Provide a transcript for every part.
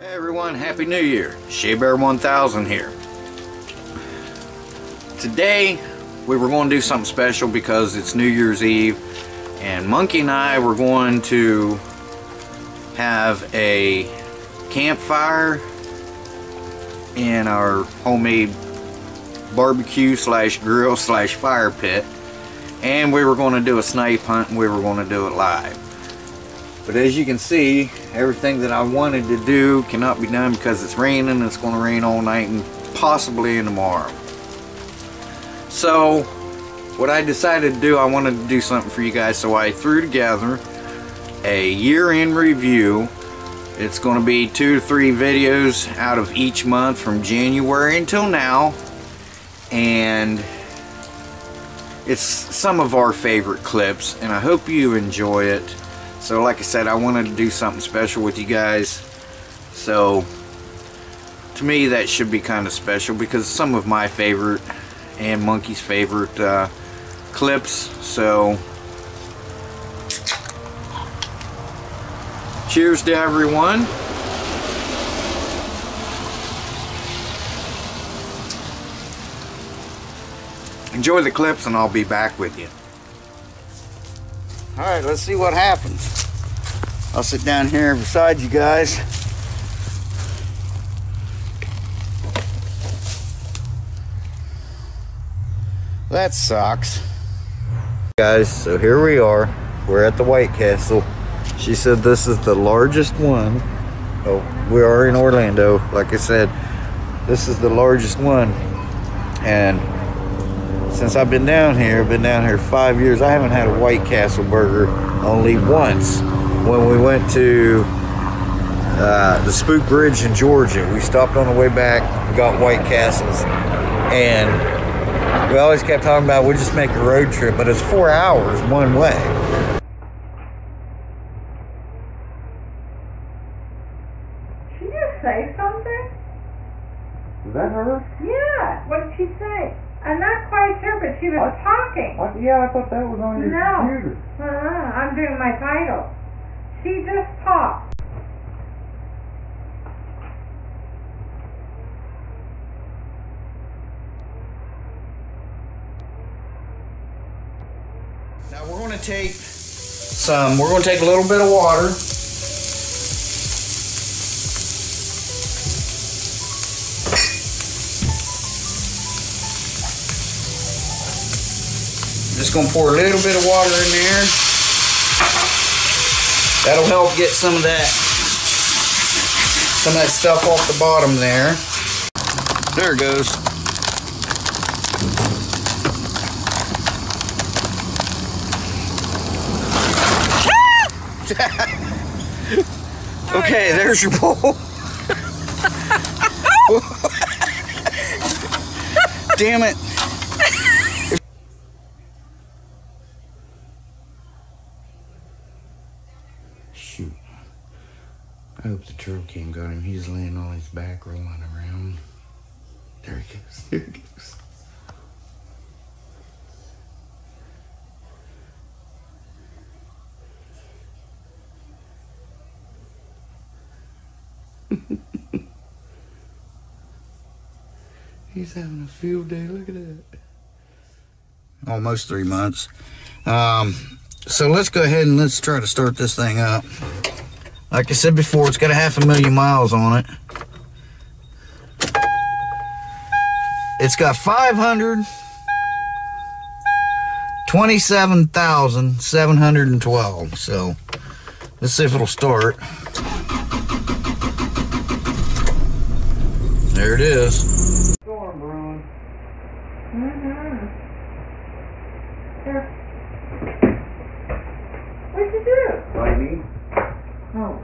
Hey everyone, Happy New Year. Shea Bear 1000 here. Today we were going to do something special because it's New Year's Eve and Monkey and I were going to have a campfire in our homemade barbecue slash grill slash fire pit and we were going to do a snipe hunt and we were going to do it live. But as you can see, everything that I wanted to do cannot be done because it's raining. It's going to rain all night and possibly in tomorrow. So, what I decided to do, I wanted to do something for you guys. So I threw together a year-end review. It's going to be two to three videos out of each month from January until now. And it's some of our favorite clips. And I hope you enjoy it. So like I said, I wanted to do something special with you guys. So to me that should be kind of special because some of my favorite and Monkey's favorite uh, clips. So cheers to everyone. Enjoy the clips and I'll be back with you. Alright, let's see what happens. I'll sit down here beside you guys. That sucks. Guys, so here we are. We're at the White Castle. She said this is the largest one. Oh, we are in Orlando. Like I said, this is the largest one. And since I've been down here, been down here five years, I haven't had a White Castle burger only once. When we went to uh, the Spook Bridge in Georgia, we stopped on the way back, got White Castles, and we always kept talking about we'll just make a road trip, but it's four hours one way. Did you say something? Is that her? Yeah. What did she say? I'm not quite sure, but she was What? talking. I, yeah, I thought that was on your No. computer. I'm my title. She just talked. Now we're going to take some, we're going to take a little bit of water. Just going to pour a little bit of water in there. That'll help get some of that, some of that stuff off the bottom there. There it goes. Okay, there's your bowl. Damn it. Cam got him. He's laying on his back, rolling around. There he goes. There he goes. He's having a field day. Look at that. Almost three months. Um, so let's go ahead and let's try to start this thing up. Like I said before, it's got a half a million miles on it. It's got 527,712. So let's see if it'll start. There it is. Storm brewing. Mm-hmm. Here. What'd you do? Lightning. Oh,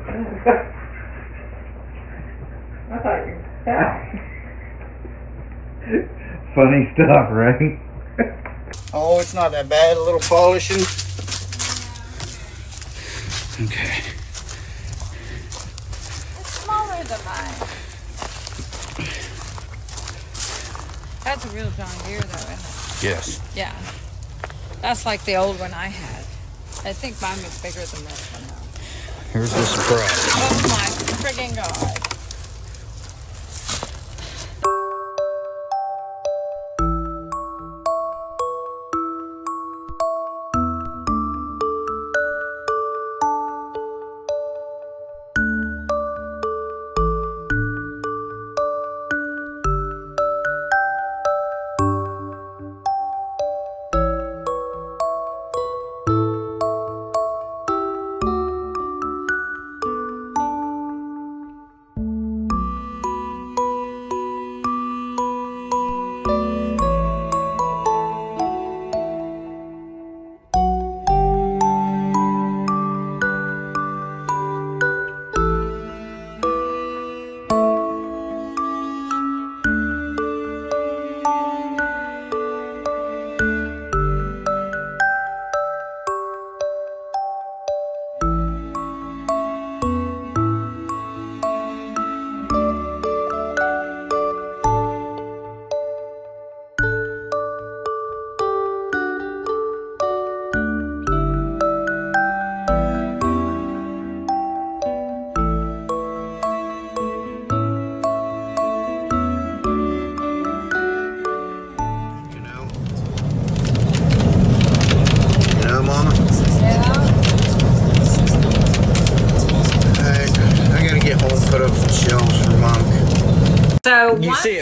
I thought you Funny stuff, right? Oh, it's not that bad. A little polishing. Okay. It's smaller than mine. That's a real John Deere, though, isn't it? Yes. Yeah. That's like the old one I had. I think mine was bigger than this one, though. Here's the surprise. Oh my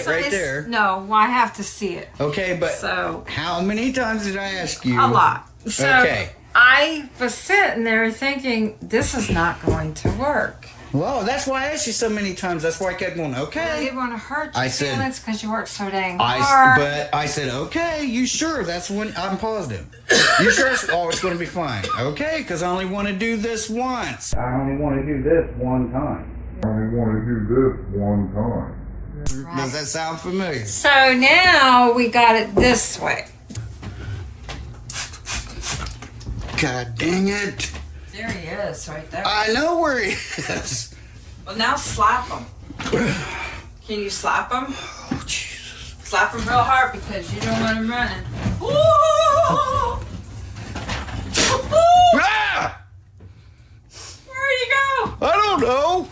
it right I s- there. No, well, I have to see it. Okay, but So how many times did I ask you? a lot. So Okay. I was sitting there thinking, this is not going to work. Well, that's why I asked you so many times. That's why I kept going, I okay. didn't want to hurt your I said- feelings because you worked so dang I, hard. but I said, okay, you sure? That's when I'm positive. You sure? It's, oh, it's going to be fine. Okay, because I only want to do this once. I only want to do this one time. I only want to do this one time. Does that sound familiar? so now we got it this way. God dang it. There he is, right there. I know where he is. well, now slap him. Can you slap him? Oh, Jesus. Slap him real hard because you don't want him running. Ooh! Ah! Where'd he go? I don't know.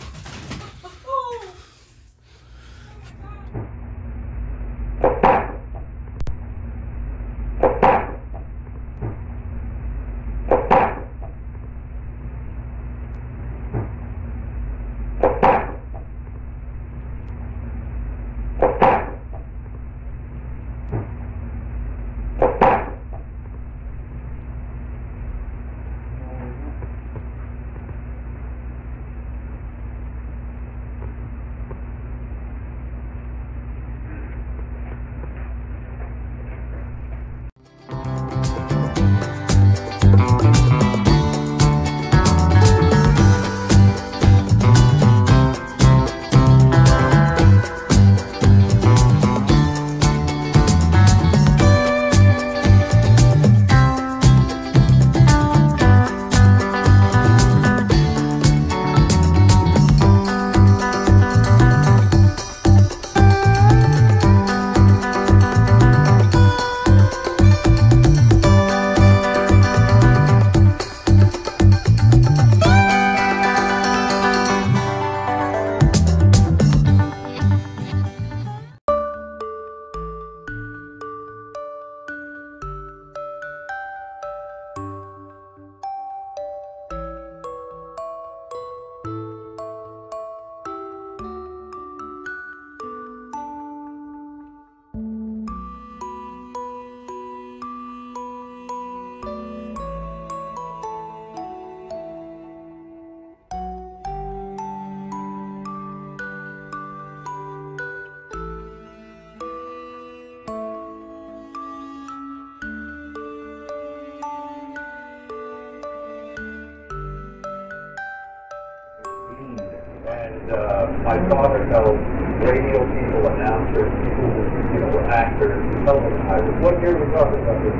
My father knows radio people, announcers, people, you know, actors, television actors. What year was talking about this?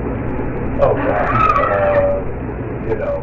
Oh, gosh, uh, you know,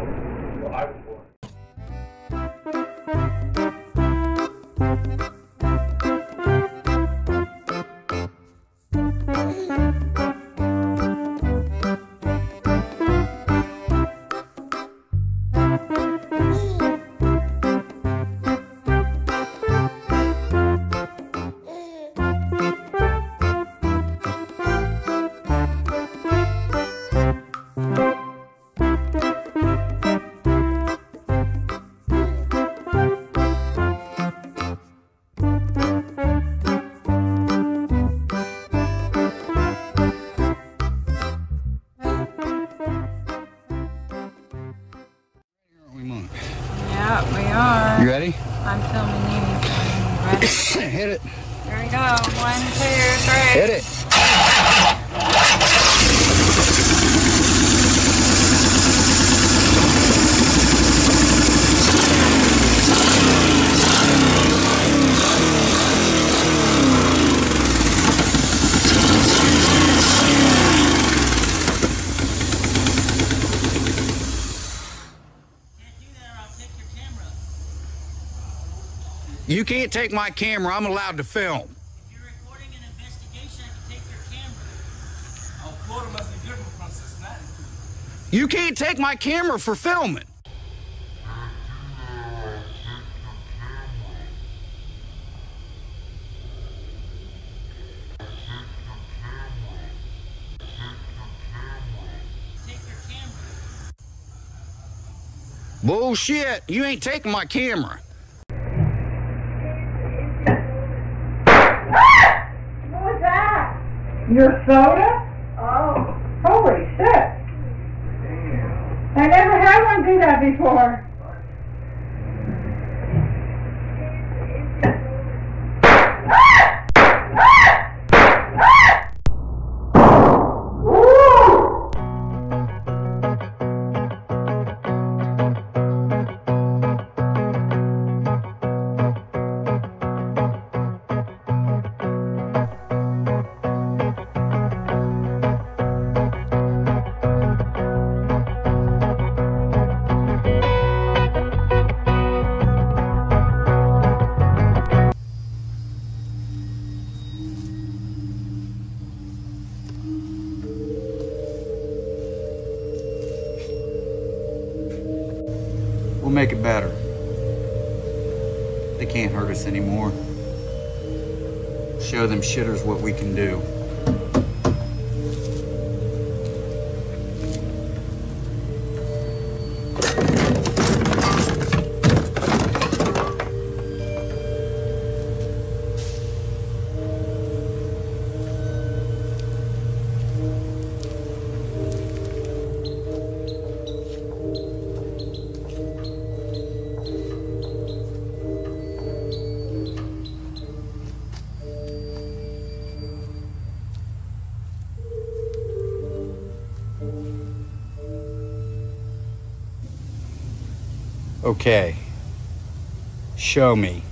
You can't take my camera. I'm allowed to film. If you're recording an investigation, I can take your camera. Oh, Florida must be different from Cincinnati. You can't take my camera for filming. Take your camera. Bullshit. You ain't taking my camera. Your soda? Oh. Holy shit. Damn. I never had one do that before. They can't hurt us anymore. Show them shitters what we can do. Okay. Show me.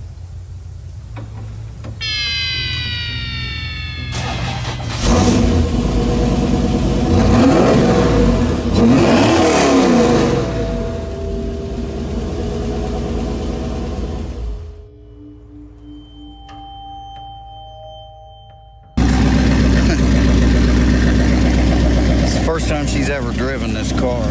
It's the first time she's ever driven this car.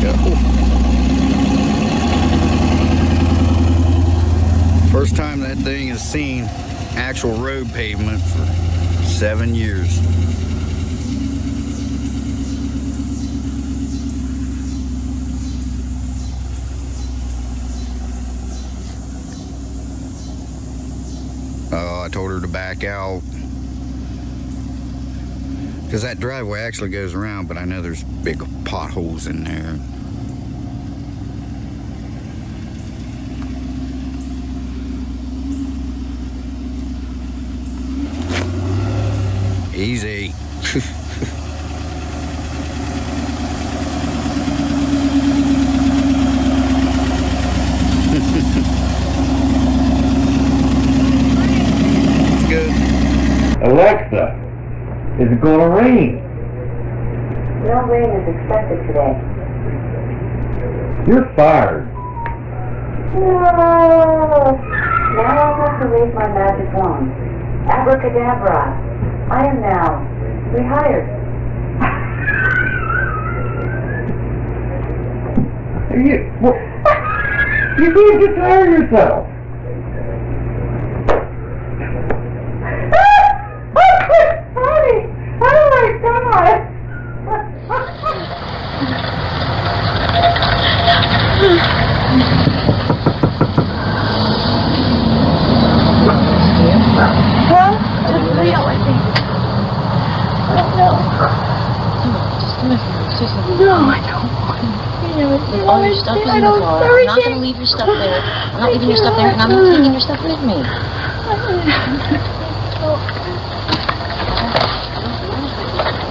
Go. First time that thing has seen actual road pavement for seven years. Oh, I told her to back out. Because that driveway actually goes around, but I know there's big potholes in there. Easy. It's good. Alexa, is it gonna rain? No rain is expected today. You're fired. No. Now I'll have to wave my magic wand. Abracadabra. I am now rehired. You, what? you can't tired of yourself. My god! Leave all your stuff in the car. I'm not going to leave your stuff there. I'm not leaving your stuff there, and I'm not taking your stuff with me.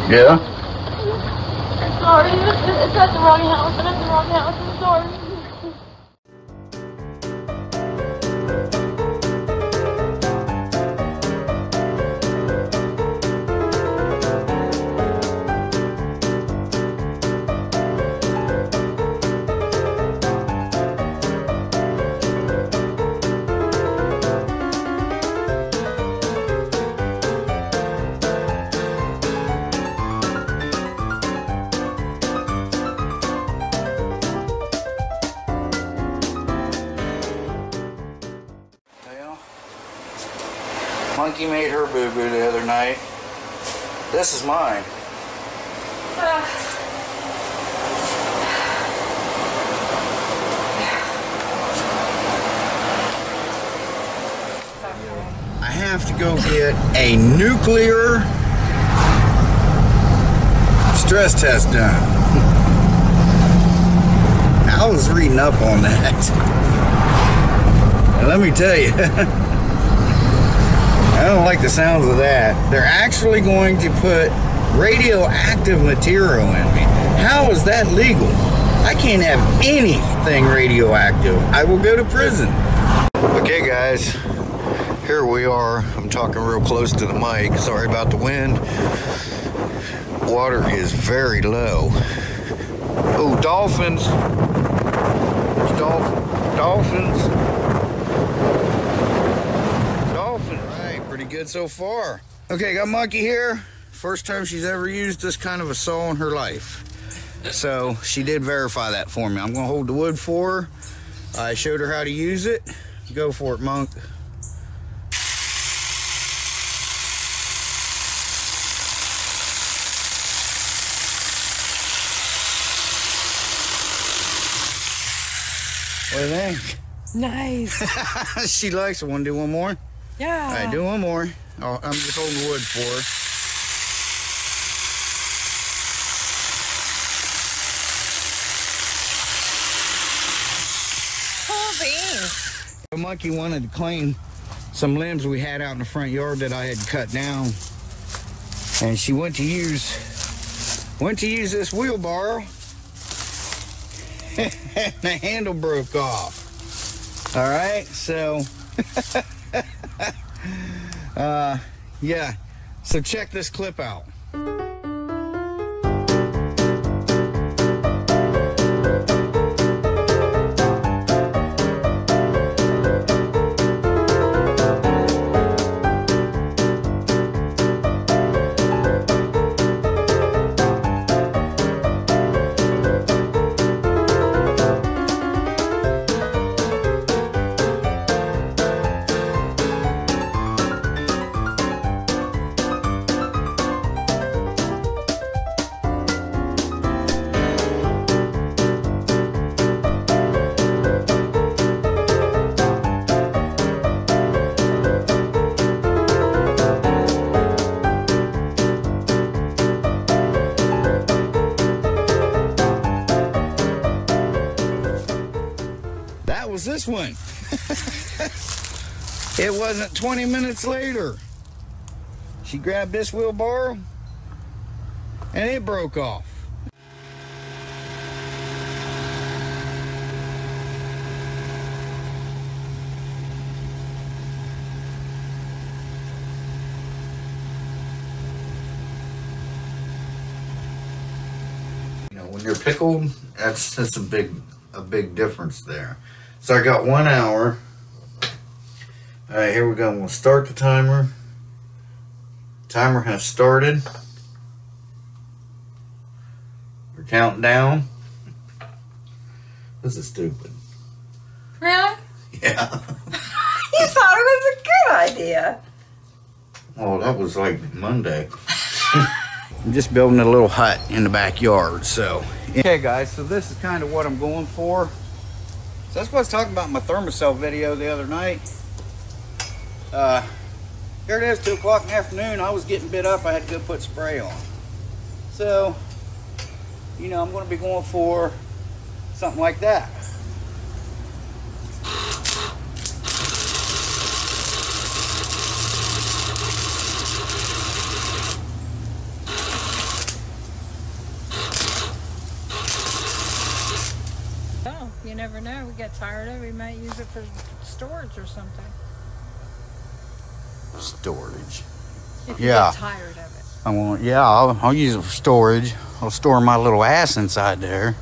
Yeah? Sorry, it's at the wrong house. I'm at the wrong house. I'm sorry. Malibu the other night. This is mine. I have to go get a nuclear stress test done. I was reading up on that. And let me tell you. I don't like the sounds of that. They're actually going to put radioactive material in me. How is that legal? I can't have anything radioactive. I will go to prison. Okay, guys, here we are. I'm talking real close to the mic. Sorry about the wind. Water is very low. Oh, dolphins. Dolph- dolphins. Dolphin. Right, pretty good so far. Okay, got Monkey here. First time she's ever used this kind of a saw in her life. So she did verify that for me. I'm gonna hold the wood for her. I showed her how to use it. Go for it, Monk. What do you think? Nice. she likes it. Want to do one more? Yeah. All right, do one more. Oh, I'm just holding the wood for her. Cool beans. The monkey wanted to clean some limbs we had out in the front yard that I had cut down. And she went to use went to use this wheelbarrow. and the handle broke off. All right, so uh yeah. So check this clip out. It wasn't 20 minutes later. She grabbed this wheelbarrow and it broke off. You know, when you're pickled, that's that's a big a big difference there. So I got one hour. All right, here we go. We'll start the timer. Timer has started. We're counting down. This is stupid. Really? Yeah. You thought it was a good idea. Oh, that was like Monday. I'm just building a little hut in the backyard, so. Okay, guys, so this is kind of what I'm going for. So that's what I was talking about in my Thermacell video the other night. Uh, here it is, 2 o'clock in the afternoon. I was getting bit up. I had to go put spray on. So, you know, I'm going to be going for something like that. Oh, you never know. We get tired of it. We might use it for storage or something. Storage. If you Yeah. get tired of it. I want, yeah, I'll, I'll use it for storage. I'll store my little ass inside there.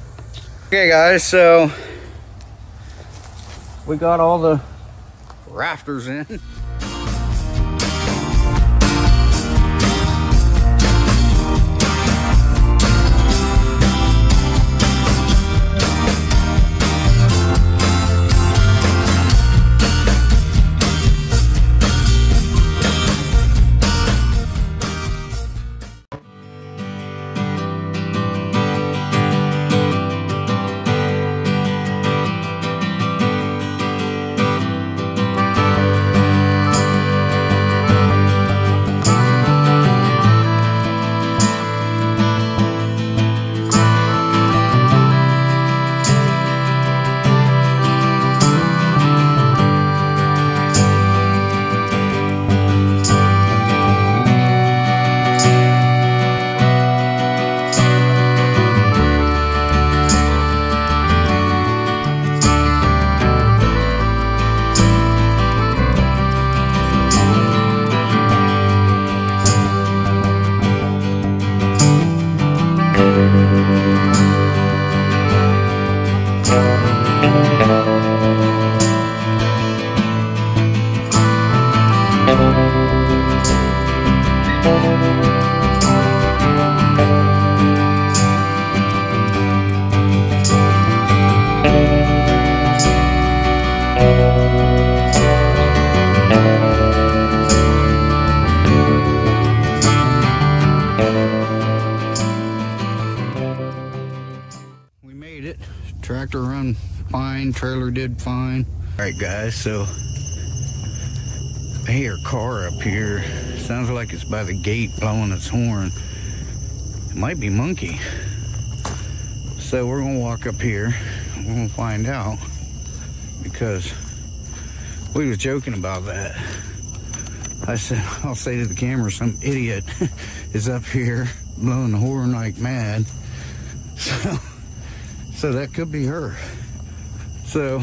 Okay, guys, so we got all the rafters in. trailer did fine. All right, guys, so I hear a car up here. Sounds like it's by the gate blowing its horn. It might be Monkey. So we're gonna walk up here. We're gonna find out because we was joking about that. I said, I'll say to the camera, some idiot is up here blowing the horn like mad. So so that could be her. So,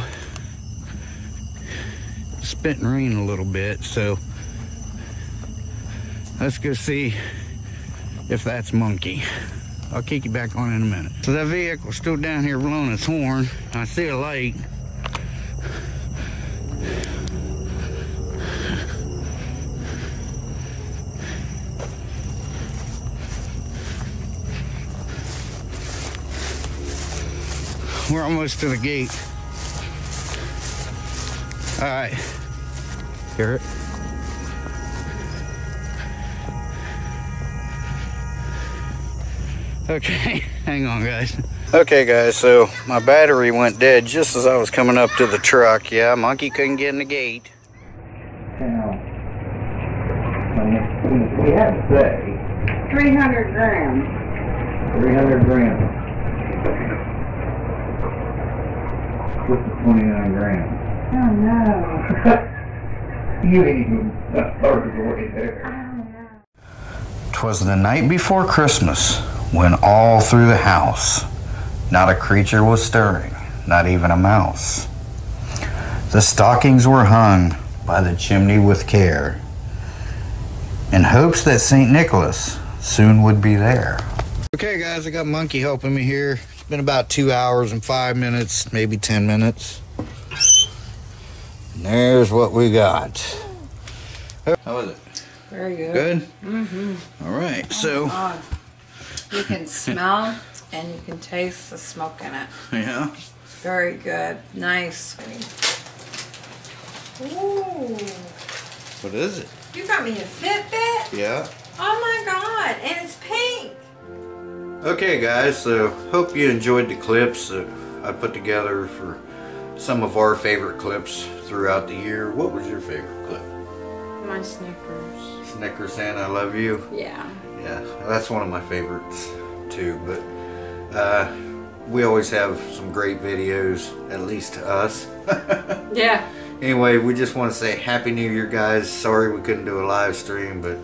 spitting rain a little bit. So, let's go see if that's Monkey. I'll kick you back on in a minute. So that vehicle's still down here blowing its horn. I see a light. We're almost to the gate. All right. Hear it? Okay, hang on, guys. Okay, guys, so my battery went dead just as I was coming up to the truck. Yeah, monkey couldn't get in the gate. Now, we have to say Three hundred grams. 300 grams. What's the 29 grams? Oh, no. You ain't even started the there. Oh, no. Twas the night before Christmas when all through the house not a creature was stirring, not even a mouse. The stockings were hung by the chimney with care in hopes that St. Nicholas soon would be there. Okay, guys, I got Monkey helping me here. It's been about two hours and five minutes, maybe 10 minutes. And there's what we got. How was it? Very good. Good? Mm-hmm. All right, so. God. You can smell and you can taste the smoke in it. Yeah. Very good. Nice. Ooh. What is it? You got me a Fitbit? Yeah. Oh my god. And it's pink. Okay, guys, so hope you enjoyed the clips that I put together for some of our favorite clips throughout the year. What was your favorite clip? My Snickers. Snicker Santa, I love you. Yeah. Yeah, that's one of my favorites too. But uh, we always have some great videos, at least to us. Yeah. Anyway, we just want to say Happy New Year, guys. Sorry we couldn't do a live stream, but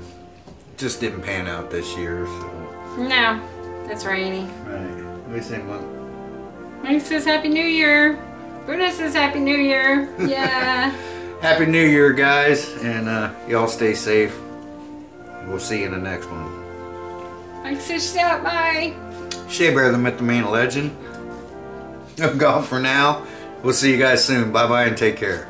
just didn't pan out this year. So. No. It's rainy. Right. Let me say one. Mike says Happy New Year. Bruno says Happy New Year. Yeah. Happy New Year, guys, and uh, y'all stay safe. We'll see you in the next one. Mike says shout bye. Shea Bear, the myth, the man, legend. I'm gone for now. We'll see you guys soon. Bye bye and take care.